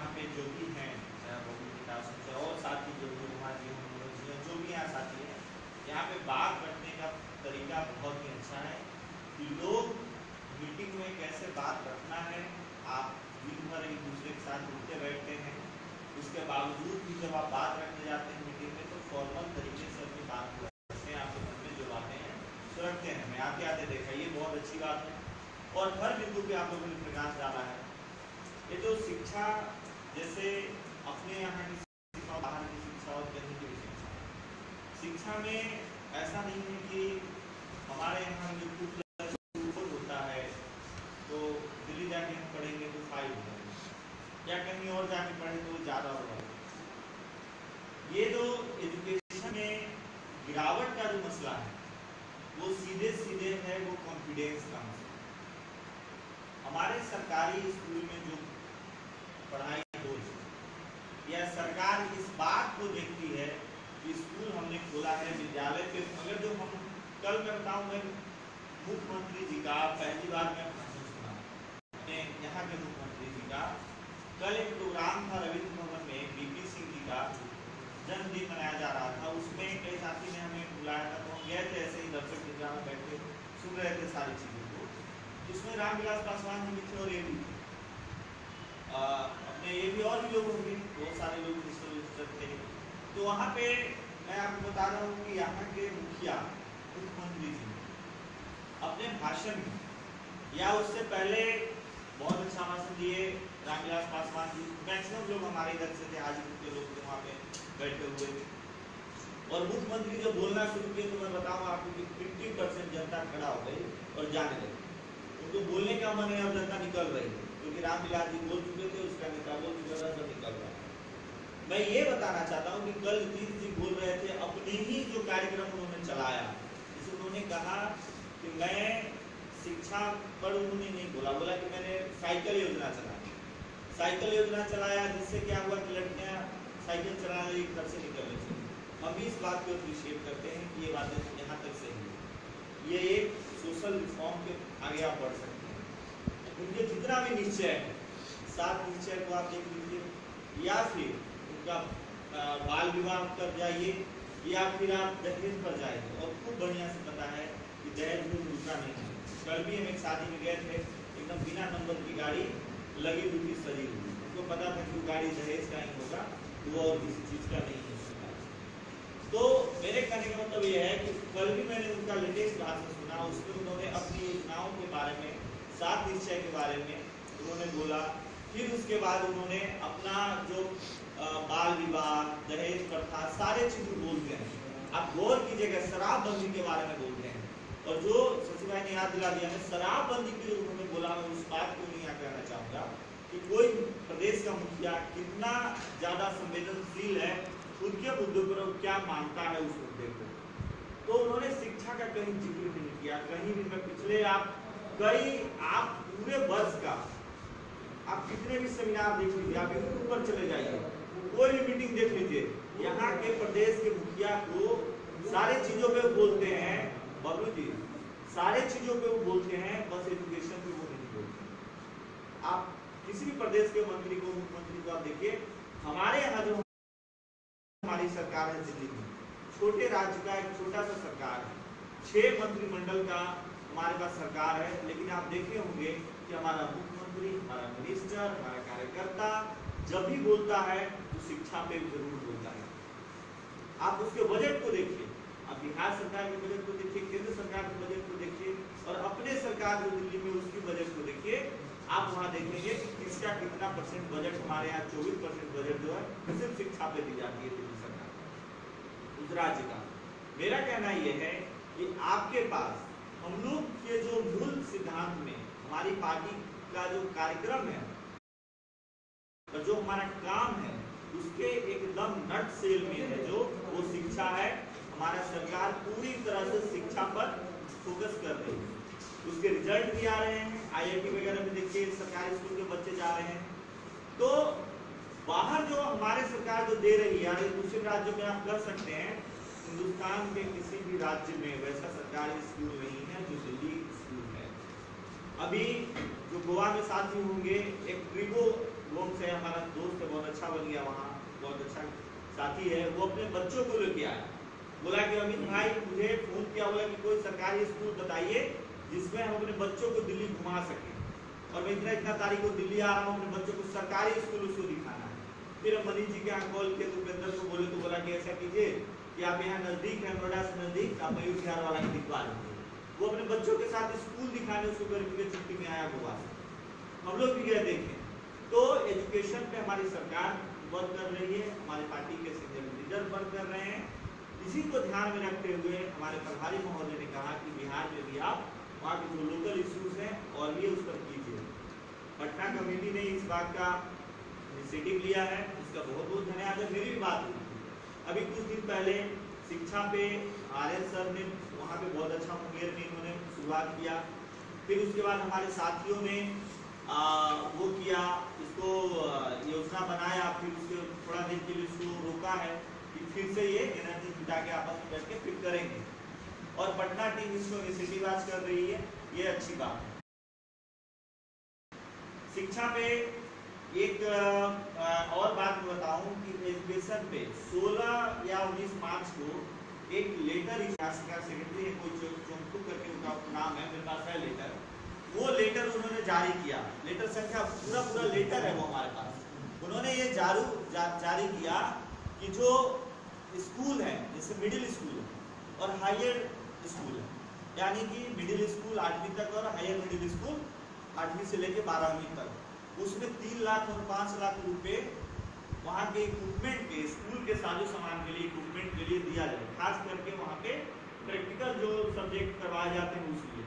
यहाँ पे जो भी हैं और साथी जो भी वहाँ जी भी यहाँ साथी हैं, यहाँ पे बात रखने का तरीका बहुत ही अच्छा है लोग मीटिंग में कैसे बात रखना है, आप दिन भर एक दूसरे के साथ उठते बैठते हैं, उसके बावजूद भी जब आप बात रखने जाते हैं मीटिंग में तो फॉर्मल तरीके से अपनी बात को रखते हैं, आपके मन में जो बातें हैं सो रखते हैं। मैं आते आते देखा, ये बहुत अच्छी बात है। और हर बिंदु पे आप लोगों ने प्रकाश डाला है। ये जो शिक्षा जैसे अपने यहाँ की शिक्षा और बाहर की शिक्षा और कहीं की शिक्षा। शिक्षा में ऐसा नहीं है कि हमारे यहाँ जो टू प्लस टू होता है तो दिल्ली जाके हम पढ़ेंगे तो फाइव होगा या कहीं और जाके पढ़े तो ज़्यादा होगा ये जो एजुकेशन में गिरावट का जो मसला है, वो सीधे सीधे है वो कॉन्फिडेंस का मसला। हमारे सरकारी स्कूल में जो पढ़ाई या सरकार इस बात को देखती है कि स्कूल हमने खोला है, विद्यालय पे अगर जो हम कल करता हूँ मैं मुख्यमंत्री जी का पहली बार मैं भाषण सुना। यहाँ के मुख्यमंत्री जी का, कल एक प्रोग्राम था रविंद्र भवन में, बीपी सिंह जी का जन्मदिन मनाया जा रहा था। उसमें कई साथी ने हमें बुलाया था तो हम गए थे ऐसे ही दर्शक के में बैठे सुन रहे थे सारी चीज़ों को। उसमें रामविलास पासवान जी थे और ये भी। थे अपने ये भी और भी लोग बहुत सारे लोग थे तो वहाँ पे मैं आपको बता रहा हूँ कि यहाँ के मुखिया मुख्यमंत्री जी, अपने भाषण में या उससे पहले बहुत अच्छा भाषण दिए, रामविलास पासवान जी, मैक्सिमम लोग हमारे इधर से थे हाजीपुर के लोग थे वहाँ पे बैठे हुए थे और मुख्यमंत्री जब बोलना शुरू किए तो मैं बताऊँ आपको कि फिफ्टी परसेंट जनता खड़ा हो गई और जाने लगी। उनको बोलने का मन है, अब जनता निकल रही है, क्योंकि रामविलास जी बोल चुके थे, उसका नेता बोल चुका था निकल रहा है। मैं ये बताना चाहता हूँ कि कल नीतीश जी बोल रहे थे, अपने ही जो कार्यक्रम उन्होंने चलाया, जिसे उन्होंने कहा कि मैं शिक्षा पर उन्होंने नहीं बोला बोला कि मैंने साइकिल योजना चलाई। साइकिल योजना चलाया, जिससे क्या हुआ कि लड़कियाँ साइकिल चलाने लगी घर से निकल रही थी। हम भी इस बात को अप्रिशिएट करते हैं कि ये बातें यहाँ तक सही है। ये एक सोशल रिफॉर्म के आगे आप बढ़ सकते हैं। उनके जितना भी निश्चय है, सात निश्चय को आप देख लीजिए, या फिर उनका बाल विवाह कर जाइए, या फिर आप दहेज पर जाइए। और खूब बढ़िया से पता है कि दहेज में दूसरा नहीं है। कल भी हम एक शादी में गए थे, एकदम बिना नंबर की गाड़ी, लगी हुई थी सजी हुई। उनको पता था कि गाड़ी दहेज का ही होगा, वो और किसी चीज़ का नहीं हो सकता। तो मेरे कहने का मतलब ये है कि कल भी मैंने उनका लेटेस्ट भाषण सुना, उसमें उन्होंने अपनी योजनाओं के बारे में, सात निश्चय के बारे में उन्होंने बोला। फिर उसके बाद उन्होंने अपना जो विवाह दहेज प्रथा, सारे चीज़ बोलते हैं। आप गौर कीजिएगा, शराबबंदी के बारे में बोलते हैं। और जो शशि भाई ने याद दिला दिया मैं शराबबंदी के लिए उन्होंने बोला, मैं उस बात को नहीं यहाँ कहना चाहूँगा कि कोई प्रदेश का मुखिया कितना ज़्यादा संवेदनशील है, उनके मुद्दों पर क्या मानता है उस मुद्दे को। तो उन्होंने शिक्षा का कहीं ज़िक्र नहीं किया, कहीं भी मैं पिछले आप, कई, आप पूरे वर्ष का, आप कितने भी सेमिनार देख लीजिए, आप यूट्यूब पर चले जाइए। कोई भी मीटिंग देख लीजिए। यहाँ के प्रदेश के मुखिया को सारे चीज़ों पे बोलते हैं बबलू जी, सारे चीज़ों पे वो बोलते हैं, बस एजुकेशन पे वो नहीं बोलते। आप किसी भी प्रदेश के मंत्री को, मुख्यमंत्री को आप देखिए, हमारे यहाँ जो हमारी सरकार है दिल्ली में, छोटे राज्य का एक छोटा सा सरकार है। छह मंत्रिमंडल का हमारे पास सरकार है, लेकिन आप देखे होंगे कि हमारा मुख्यमंत्री, हमारा मिनिस्टर हमारा कार्यकर्ता जब भी बोलता है तो शिक्षा पे ज़रूर बोलता है। आप उसके बजट को देखिए। आप बिहार सरकार के बजट को देखिए, केंद्र सरकार के बजट को देखिए, और अपने सरकार जो दिल्ली में उसकी बजट को देखिए, आप वहाँ देखेंगे कि किसका कितना परसेंट बजट हमारे यहाँ, चौबीस परसेंट बजट जो है, सिर्फ़ शिक्षा पे दी जाती है दिल्ली सरकार। उस राज्य का। मेरा कहना यह है कि आपके पास हम लोग के जो मूल सिद्धांत में, हमारी पार्टी का जो कार्यक्रम है और जो हमारा काम है, उसके एकदम नट सेल में है जो, वो शिक्षा है। हमारा सरकार पूरी तरह से शिक्षा पर फोकस कर रही है। उसके रिज़ल्ट भी आ रहे हैं। आईआईटी वगैरह में देखिए, सरकारी स्कूल के बच्चे जा रहे हैं। तो बाहर जो हमारे सरकार जो दे रही है दूसरे राज्यों में आप कर सकते हैं, हिंदुस्तान के किसी भी राज्य में वैसा सरकारी स्कूल नहीं है, जो दिल्ली स्कूल है। अभी जो गोवा में साथी होंगे, एक ट्रिगो लोन से हमारा दोस्त बहुत अच्छा बन गया वहाँ, बहुत अच्छा साथी है, वो अपने बच्चों को लेके आया। बोला कि अमित भाई, मुझे फ़ोन किया, बोला कि कोई सरकारी स्कूल बताइए, जिसमें हम अपने बच्चों को दिल्ली घुमा सके। और मैं इतना इतना तारीख को दिल्ली आ रहा हूँ, अपने बच्चों को सरकारी स्कूल उसको दिखाना है। फिर हम मनीष जी के यहाँ कॉल किए तो उपेंद्र को बोले तो बोला कि ऐसा कीजिए कि आप यहाँ नज़दीक है, नोएडा से नज़दीक, आप मयूर बिहार वाला दिखवा लीजिए वो अपने बच्चों के साथ स्कूल दिखाने, उसको गर्मी की छुट्टी में आया गोवा से हम लोग भी गए देखे। तो एजुकेशन पे हमारी सरकार वर्क कर रही है, हमारे पार्टी के सीनियर लीडर वर्क कर रहे हैं। इसी को ध्यान में रखते हुए हमारे प्रभारी महोदय ने कहा कि बिहार में भी आप, वहाँ के जो लोकल इश्यूज़ हैं, और भी उस पर कीजिए। पटना कमेटी ने इस बात का इनिशिएटिव लिया है, उसका बहुत बहुत धन्यवाद है। मेरी भी बात हुई। अभी कुछ दिन पहले शिक्षा पे आर सर ने, वहाँ पे बहुत अच्छा मुंगेर में इन्होंने शुरुआत किया। फिर उसके बाद हमारे साथियों ने वो किया, इसको योजना बनाया, फिर उसके थोड़ा दिन के लिए इसको रोका है कि फिर से ये एनर्जी जुटा के आपस में बैठ के फिर करेंगे। और पटना टीम इसको इनिशिएटिव आज कर रही है, ये अच्छी बात है। शिक्षा पे एक और बात बताऊँ कि एजुकेशन पे 16 या 19 मार्च को एक लेटर शासका सेक्रेटरी है, कोई चोंकू करके उनका नाम है, मेरे पास है लेटर वो लेटर उन्होंने जारी किया। लेटर संख्या पूरा पूरा लेटर है वो हमारे पास। उन्होंने ये जारू जा, जारी किया कि जो स्कूल है जैसे मिडिल स्कूल है और हायर स्कूल है यानी कि मिडिल स्कूल आठवीं तक और हायर मिडिल स्कूल आठवीं से लेके बारहवीं तक। उसमें तीन लाख और पाँच लाख रुपये वहाँ के इक्विपमेंट के स्कूल के साजो सामान के लिए इक्विपमेंट के लिए दिया जाए खास करके वहाँ के प्रैक्टिकल जो सब्जेक्ट करवाए जाते हैं उसके